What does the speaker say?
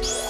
Bye.